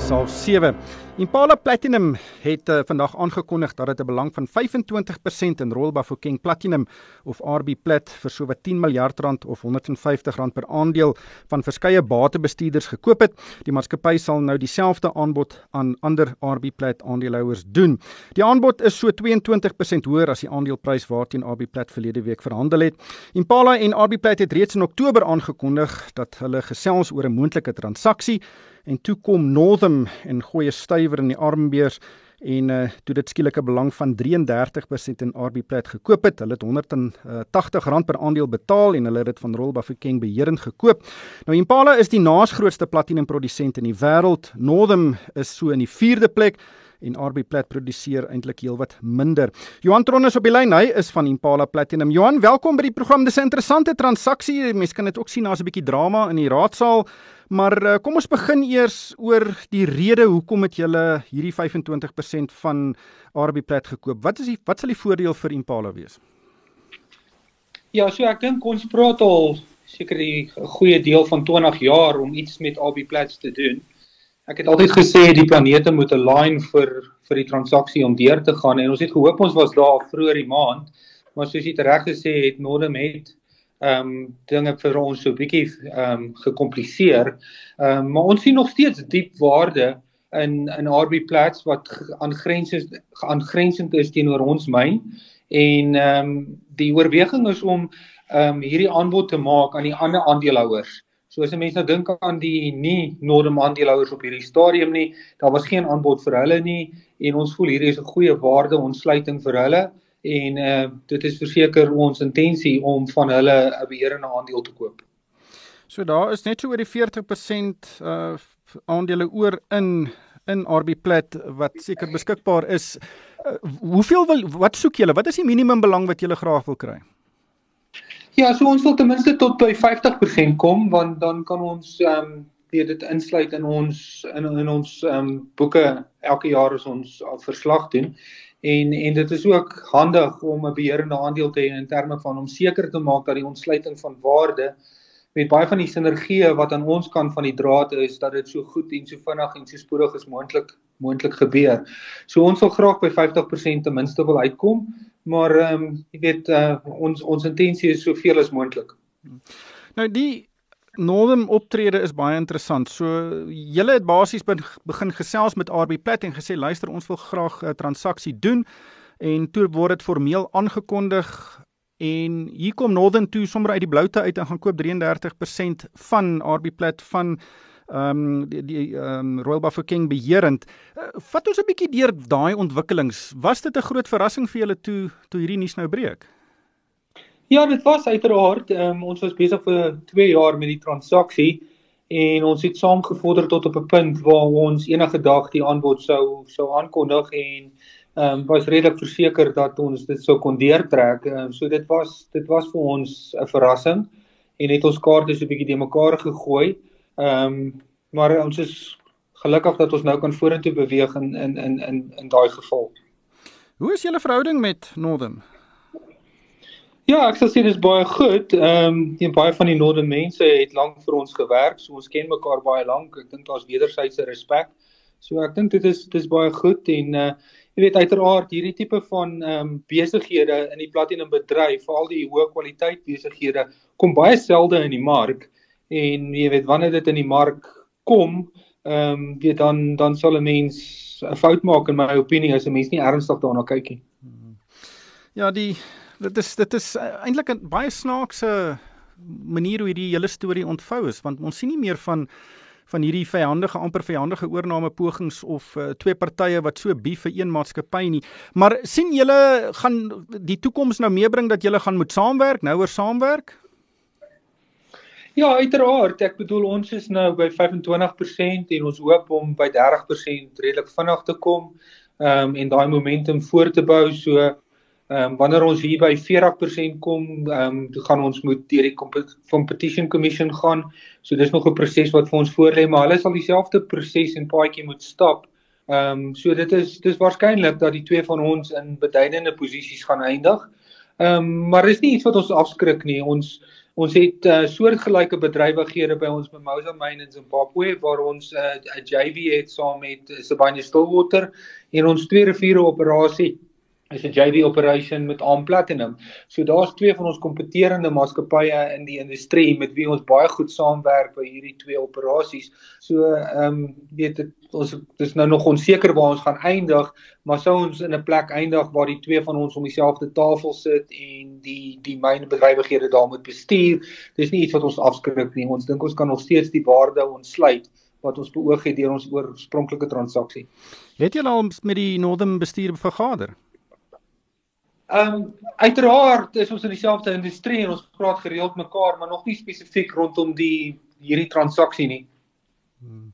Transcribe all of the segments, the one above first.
Dis half 7. Impala Platinum het uh, vandag aangekondig dat dit 'n belang van 25% in Royal Bafokeng Platinum of RB Plat vir sowat 10 miljard rand of 150 rand per aandeel van verskeie batebestuurders gekoop het. Die maatskappy sal nou dieselfde aanbod aan ander RB Plat aandeelhouers doen. Die aanbod is so 22% hoër as die aandeleprys waarteen RB Plat verlede week verhandel het. Impala en RB Plat het reeds in Oktober aangekondig dat hulle gesels oor 'n moontlike transaksie en toe kom Northam en gooi 'n stywer in die armbeurs en uh, toe dit skielik 'n belang van 33% in RB Plat gekoop het. Hulle het 180 rand per aandeel betaal en hulle het dit van Royal Bafokeng beheerend gekoop. Nou Impala is die naasgrootste platinum produsent in die wêreld. Northam is so in die 4de plek en RB Plat produseer eintlik heelwat minder. Johan Tron is op die lyn. Hy is van Impala Platinum. Johan, welkom by die program. Dis 'n interessante transaksie. Mense kan dit ook sien as 'n bietjie drama in die raadsaal. Maar uh, kom ons begin eers oor die rede hoekom het julle hierdie 25% van RB Plat gekoop. Wat is die wat sal die voordeel vir Impala wees? Ja, so ek dink ons praat al seker 'n goeie deel van 20 jaar om iets met RB Plat te doen ek het altyd gesê die planete moet align vir vir die transaksie om deur te gaan en ons het gehoop ons was daar vroeër die maand maar soos jy reg gesê het Nordem het ehm um, dinge vir ons so bietjie ehm um, gekompliseer. Ehm um, maar ons sien nog steeds diep waarde in in RB Plats wat aangrensend aangrensend is teenoor ons myn en ehm um, die oorweging is om ehm um, hierdie aanbod te maak aan die ander aandeelhouers. So as 'n mens nou dink aan die nie Nordem aandeelhouers op hierdie stadium nie, daar was geen aanbod vir hulle nie en ons voel hierdie is 'n goeie waarde ontsluiting vir hulle en uh dit is verseker ons intensie om van hulle 'n beheerende aandeel te koop. So daar is net so oor die 40% uh aandele oor in in RB Plat wat seker beskikbaar is. Uh, hoeveel wil wat soek julle? Wat is die minimum belang wat julle graag wil kry? Ja, so ons wil ten minste tot by 50% kom want dan kan ons ehm um, weer dit insluit in ons in in ons ehm um, boeke elke jaar as ons al verslag doen. En en dit is ook handig om 'n beheerende aandeel te hê in terme van om seker te maak dat die ontsluiting van waarde met baie van die sinergieë wat aan ons kan van die draad is dat dit so goed en so vinnig en so spoedig as moontlik moontlik gebeur. So ons wil graag by 50% ten minste wil uitkom maar ehm um, jy weet uh, ons ons intensie is soveel as moontlik. Nou die Northern optrede is baie interessant. So julle het basies begin gesels met RB Plat en gesê luister ons wil graag 'n transaksie doen en toe word dit formeel aangekondig en hier kom Northern toe sommer uit die bloute uit en gaan koop 33% van RB Plat van ehm um, die die ehm um, Royal Bafokeng beheerend. Uh, vat ons 'n bietjie deur daai ontwikkelings. Was dit 'n groot verrassing vir julle toe toe hierdie nuus nou breek? Ja, dit was uiteraard. Ehm um, ons was besig vir 2 jaar met die transaksie en ons het saam gevorder tot op 'n punt waar ons enige dag die aanbod sou sou aankondig en ehm um, was redelik verseker dat ons dit sou kon deurtrek. Ehm um, so dit was dit was vir ons 'n verrassing en het ons kaarte so 'n bietjie de mekaar gegooi. Ehm um, maar ons is gelukkig dat ons nou kan vorentoe beweeg in in in in in daai geval. Hoe is julle verhouding met Northern? Ja, ek sal sê dis baie goed. Ehm um, baie van die Northern mense het lank vir ons gewerk, so ons ken mekaar baie lank. Ek dink daar's wederwysige respek. So ek dink dit is dis baie goed en uh jy weet uiteraard hierdie tipe van ehm um, besighede in die platinum bedryf, veral die hoë kwaliteit besighede, kom baie selde in die mark en jy weet wanneer dit in die mark kom, ehm um, weet dan dan sal 'n mens 'n fout maak in my opinie as 'n mens nie ernstig daarna kyk nie. Ja, die dit is dit is eintlik 'n baie snaakse manier hoe hierdie hele storie ontvou is want ons sien nie meer van van hierdie vyandige amper vyandige oorname pogings of uh, twee partye wat so bief vir een maatskappy nie. Maar sien julle gaan die toekoms nou meebring dat julle gaan moet saamwerk, nouer saamwerk? Ja, uiteraard. Ek bedoel ons is nou by 25% en ons hoop om by 30% redelik vinnig te kom. Ehm um, en daai momentum voort te bou. So ehm um, wanneer ons hier by 40% kom, ehm um, gaan ons moet deur die competition commission gaan. So dis nog 'n proses wat vir ons voorlê, maar hulle sal dieselfde proses en paadjie moet stap. Ehm um, so dit is dis waarskynlik dat die twee van ons in beduidende posisies gaan eindig. Ehm um, maar dis nie iets wat ons afskrik nie. Ons Ons het uh, soortgelyke bedrywighede by ons Mimosa Mine in Zimbabwe waar ons 'n uh, JV het saam met Sibanye Stillwater en ons twee riviere operasie is 'n JV operation met Arm Platinum. So daar's twee van ons kompeterende maatskappye in die industrie met wie ons baie goed saamwerk by hierdie twee operasies. So ehm um, weet dit ons dis nou nog onseker waar ons gaan eindig, maar sou ons in 'n plek eindig waar die twee van ons om dieselfde tafel sit en die die mynbedrywighede daar moet bestuur, dis nie iets wat ons afskrik nie. Ons dink ons kan nog steeds die waarde ontsluit wat ons beoog het deur ons oorspronklike transaksie. Het julle al met die Northern bestuur vergader? Ehm um, uiteraard is ons in dieselfde industrie en ons praat gereeld mekaar, maar nog nie spesifiek rondom die hierdie transaksie nie. Hmm.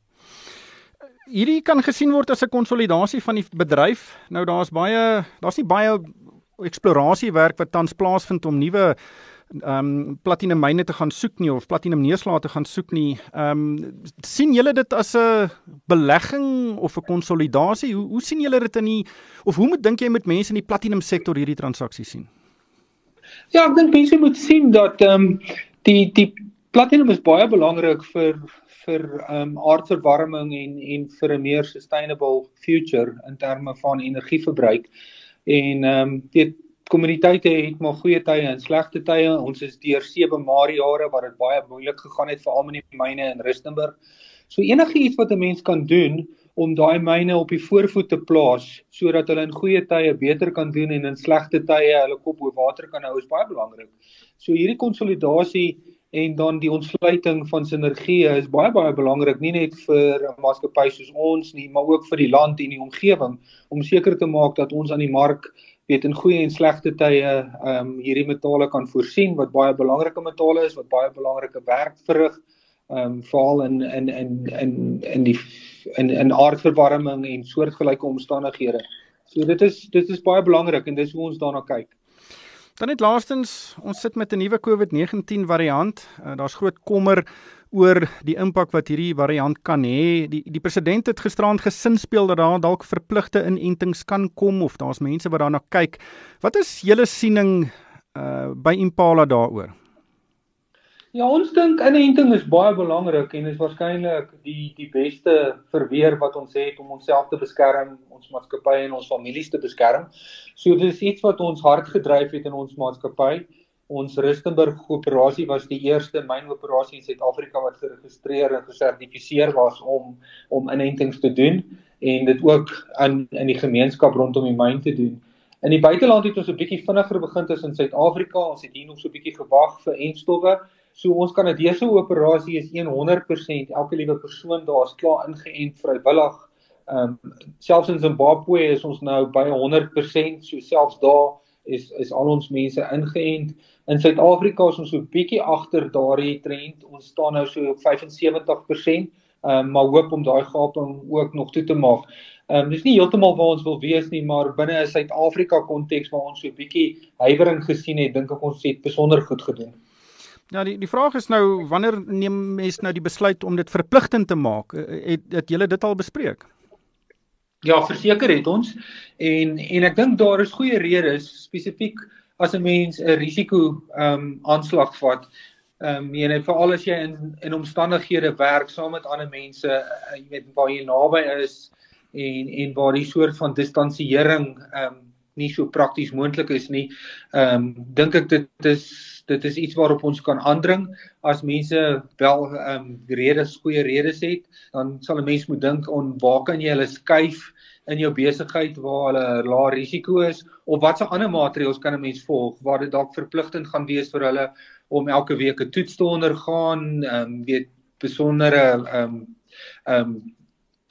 Hierdie kan gesien word as 'n konsolidasie van die bedryf. Nou daar's baie daar's nie baie eksplorasiewerk wat tans plaasvind om nuwe ehm um, platinum myne te gaan soek nie of platinum neerslae te gaan soek nie. Ehm um, sien julle dit as 'n belegging of 'n konsolidasie? Hoe hoe sien julle dit in die of hoe moet dink jy met mense in die platinum sektor hierdie transaksie sien? Ja, ek dink mense moet sien dat ehm um, die die platinum is baie belangrik vir vir ehm um, aardverwarming en en vir 'n meer sustainable future in terme van energieverbruik. En ehm um, weet kommuniteite het maar goeie tye en slegte tye. Ons is deur sewe maar jare wat dit baie moeilik gegaan het vir almal in die myne in Rustenburg. So enige iets wat 'n mens kan doen om daai myne op die voorvoet te plaas sodat hulle in goeie tye beter kan doen en in slegte tye hulle kop bo water kan hou is baie belangrik. So hierdie konsolidasie en dan die ontsluiting van sinergie is baie baie belangrik nie net vir 'n maatskappy soos ons nie, maar ook vir die land en die omgewing om seker te maak dat ons aan die mark weet in goeie en slegte tye ehm um, hierdie metale kan voorsien wat baie belangrike metale is wat baie belangrike werk verrig ehm um, veral in in in in in die in in aardverwarming en soortgelyke omstandighede. So dit is dit is baie belangrik en dis hoe ons daarna kyk. Dan net laastens, ons sit met 'n nuwe COVID-19 variant. Uh, Daar's groot kommer oor die impak wat hierdie variant kan hê. Die die president het gisterand gesinspeel dat daar dalk verpligte inentings kan kom of daar's mense wat daarna kyk. Wat is julle siening uh by Impala daaroor? Ja, ons dink inenting is baie belangrik en is waarskynlik die die beste verweer wat ons het om onsself te beskerm, ons maatskappy en ons families te beskerm. So dis iets wat ons hard gedryf het in ons maatskappy. Ons Rustenburg operasie was die eerste mynoperasie in Suid-Afrika wat geregistreer en gesertifiseer was om om inentings te doen en dit ook in in die gemeenskap rondom die myn te doen. In die buiteland het ons 'n bietjie vinniger begin as in Suid-Afrika. Ons het hier nog so 'n bietjie gewag vir entstowwe. So ons kan dit hierdie operasie is 100% elke liewe persoon daar is klaar ingeënt vrywillig. Ehm um, selfs in Zimbabwe is ons nou by 100%, so selfs daar is is al ons mense ingeënt. In Suid-Afrika is ons so bietjie agter daardie trend. Ons staan nou so op 75%, um, maar hoop om daai gaping ook nog toe te maak. Ehm um, dis nie heeltemal waar ons wil wees nie, maar binne 'n Suid-Afrika konteks waar ons so bietjie huiwering gesien het, dink ek ons het besonder goed gedoen. Ja, die die vraag is nou wanneer neem mense nou die besluit om dit verpligtend te maak? Het het julle dit al bespreek? Ja, verseker het ons en en ek dink daar is goeie redes spesifiek as 'n mens 'n risiko ehm um, aanslag vat. Ehm um, jy net veral as jy in in omstandighede werk saam met ander mense, uh, jy weet waar jy naby is en en waar die soort van distansiering ehm um, nie so prakties moontlik is nie. Ehm um, dink ek dit is dit is iets waarop ons kan aandring as mense wel ehm um, redes goeie redes het, dan sal 'n mens moet dink on waar kan jy hulle skuif in jou besigheid waar hulle lae risiko is of watse ander maatreëls kan 'n mens volg waar dit dalk verpligtend gaan wees vir hulle om elke week 'n toets te ondergaan, ehm um, weet besondere ehm um, ehm um,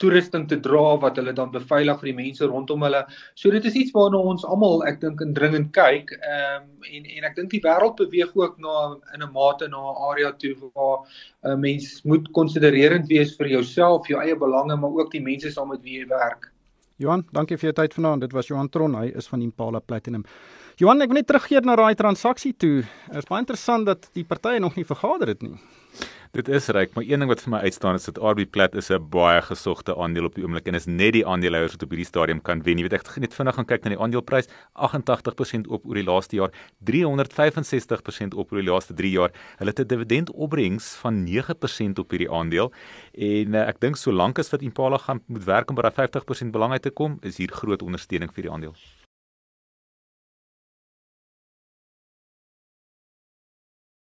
toerusting te dra wat hulle dan beveilig vir die mense rondom hulle. So dit is iets waarna ons almal ek dink indringend kyk. Ehm um, en en ek dink die wêreld beweeg ook na in 'n mate na 'n area toe waar 'n uh, mens moet konsidererend wees vir jouself, jou eie belange, maar ook die mense saam met wie jy werk. Johan, dankie vir jou tyd vanaand. Dit was Johan Tron, hy is van Impala Platinum. Johan, ek wil net terugkeer na daai transaksie toe. Dit is baie interessant dat die partye nog nie vergader het nie. Dit is reg, maar een ding wat vir my uitstaan is dat RB Plat is 'n baie gesogte aandeel op die oomblik en is net die aandeelhouers wat op hierdie stadium kan wen. Jy weet ek het net vinnig gaan kyk na die aandeleprys, 88% op oor die laaste jaar, 365% op oor die laaste 3 jaar. Hulle het 'n dividendopbrengs van 9% op hierdie aandeel en uh, ek dink solank as wat Impala gaan moet werk om by daai 50% belang uit te kom, is hier groot ondersteuning vir die aandeel.